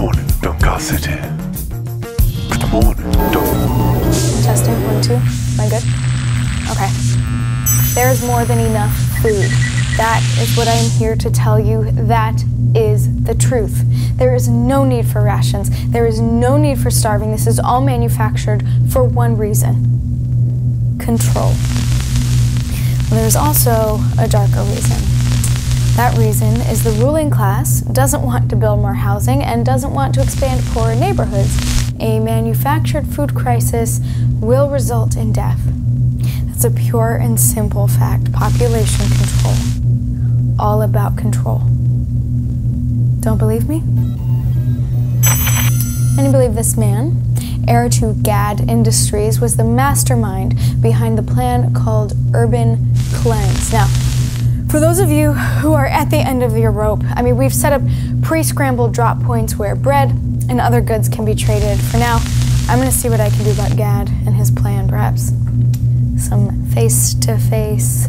morning, Dunkar City. Good morning, Dunk. Testing, one, two. Am I good? Okay. There's more than enough food. That is what I am here to tell you. That is the truth. There is no need for rations. There is no need for starving. This is all manufactured for one reason control. There's also a darker reason. That reason is the ruling class doesn't want to build more housing and doesn't want to expand poorer neighborhoods. A manufactured food crisis will result in death. That's a pure and simple fact. Population control. All about control. Don't believe me? And you believe this man, heir to Gad Industries, was the mastermind behind the plan called Urban Cleanse. Now, for those of you who are at the end of your rope, I mean, we've set up pre scrambled drop points where bread and other goods can be traded. For now, I'm going to see what I can do about Gad and his plan, perhaps. Some face to face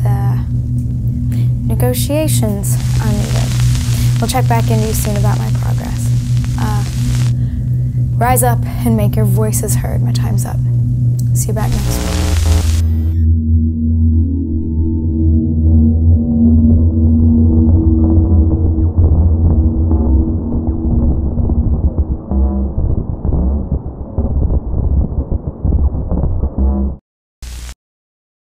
negotiations are needed. We'll check back in you soon about my progress. Uh, rise up and make your voices heard. My time's up. See you back next week.